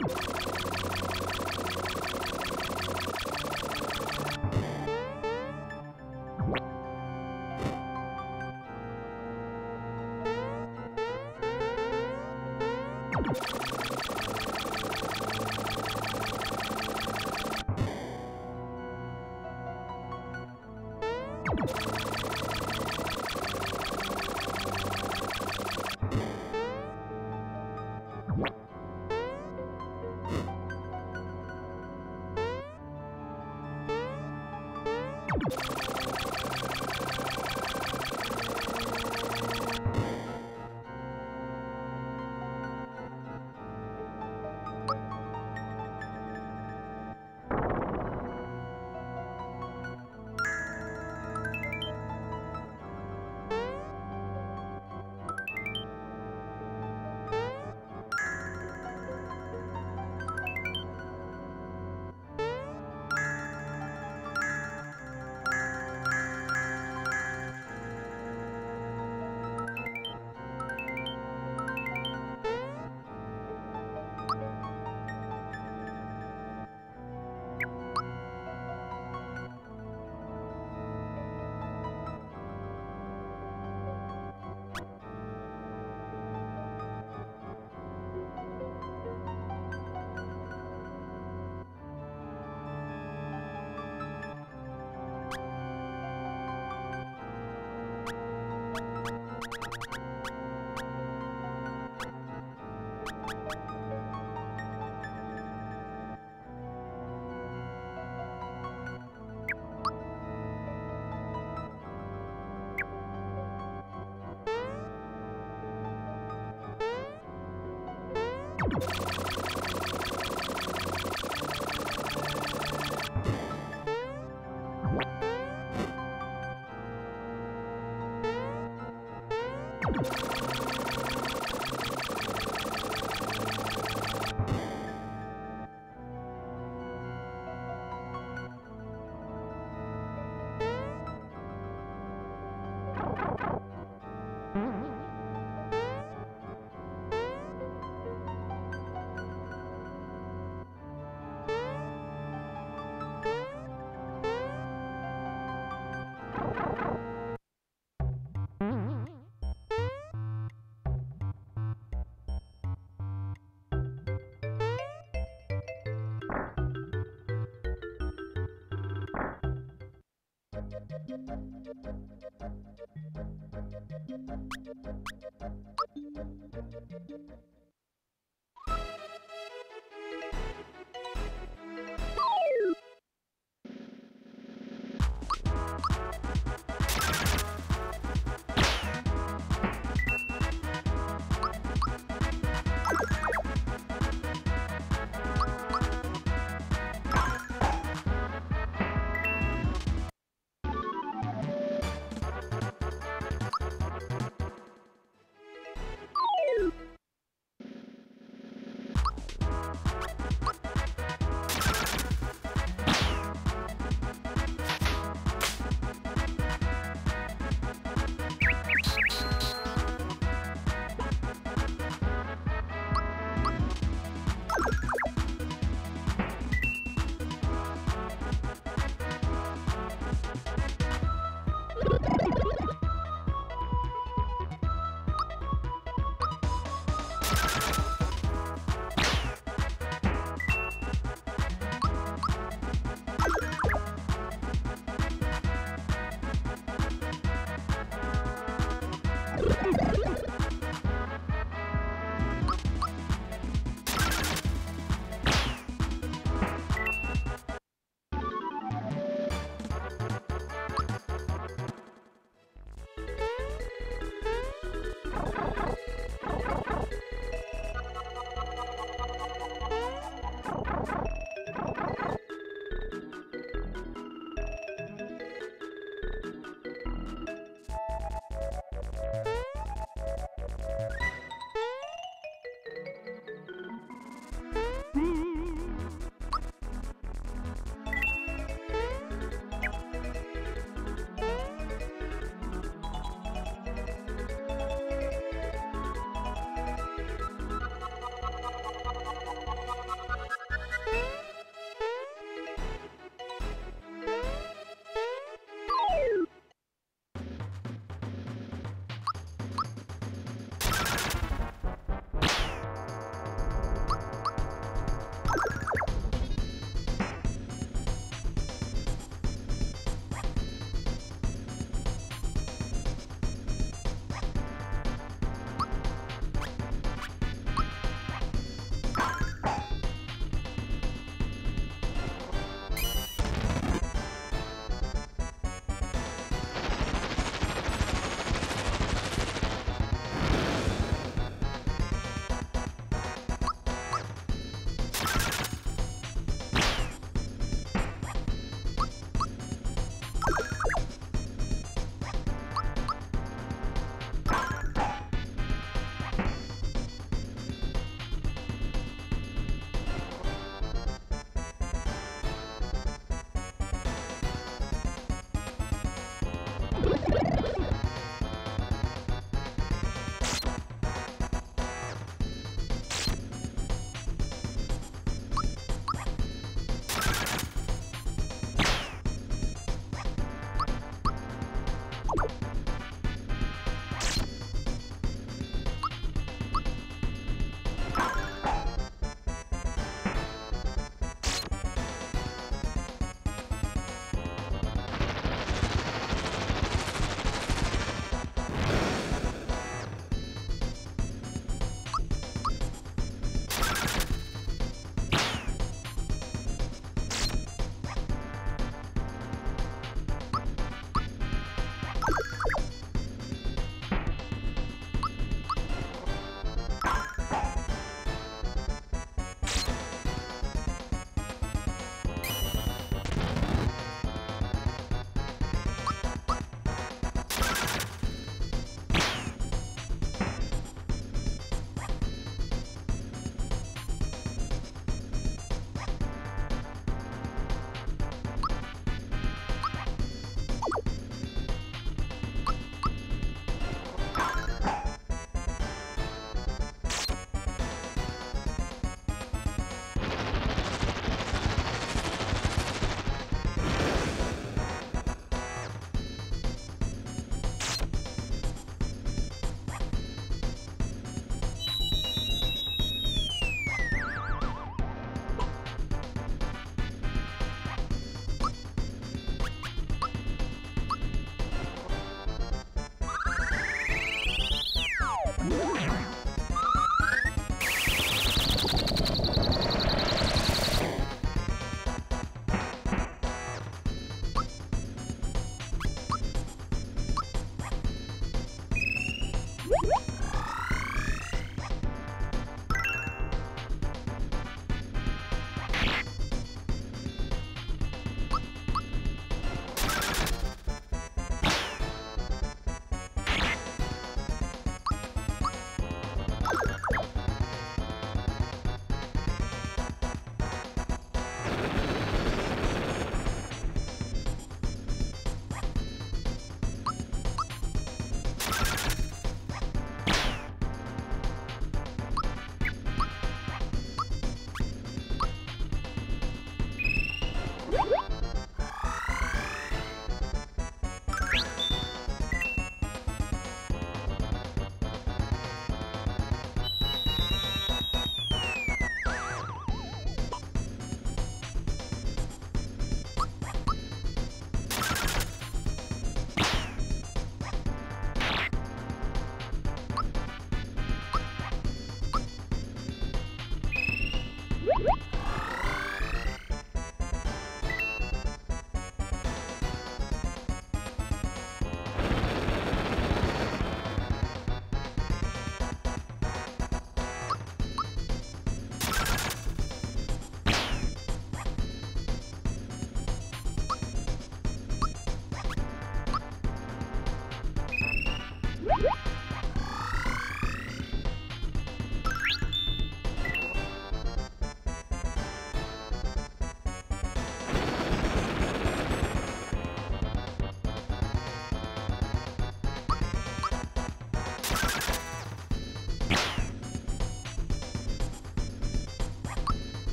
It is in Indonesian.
you